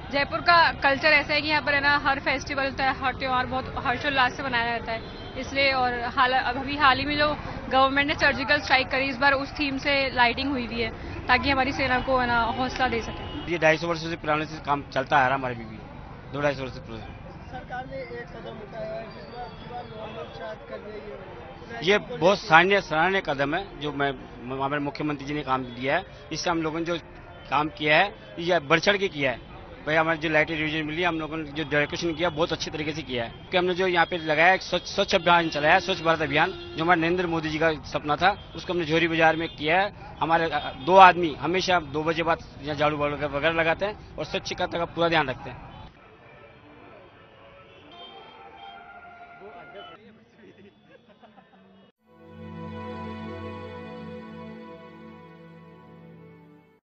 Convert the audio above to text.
जयपुर का कल्चर ऐसा है कि यहाँ पर है ना हर फेस्टिवल होता है हर त्यौहार बहुत हर्षोल्लास से मनाया जाता है। इसलिए और हाल अभी हाल ही में जो गवर्नमेंट ने सर्जिकल स्ट्राइक करी इस बार उस थीम से लाइटिंग हुई हुई है ताकि हमारी सेना को है ना हौसला दे सके। ये ढाई सौ वर्षों से पुराने से काम चलता आ रहा हमारे बीबी दो ढाई सौ वर्ष से पुराने। सरकार ने एक कदम उठाया है। ये बहुत सराहनीय सराहनीय कदम है, जो मैं हमारे मुख्यमंत्री जी ने काम दिया है। इससे हम लोगों ने जो काम किया है, ये बढ़ चढ़ के किया है। भाई, हमारे जो लाइट डिवीज़न मिली, हम लोगों ने जो डेकोरेशन किया, बहुत अच्छे तरीके से किया है। क्योंकि हमने जो यहाँ पे लगाया स्वच्छ स्वच्छ अभियान चलाया, स्वच्छ भारत अभियान, जो हमारे नरेंद्र मोदी जी का सपना था, उसको हमने झोरी बाज़ार में किया है। हमारे दो आदमी हमेशा दो बजे बाद यहाँ झाड़ू वगैरह लगाते हैं और स्वच्छता का पूरा ध्यान रखते हैं। ada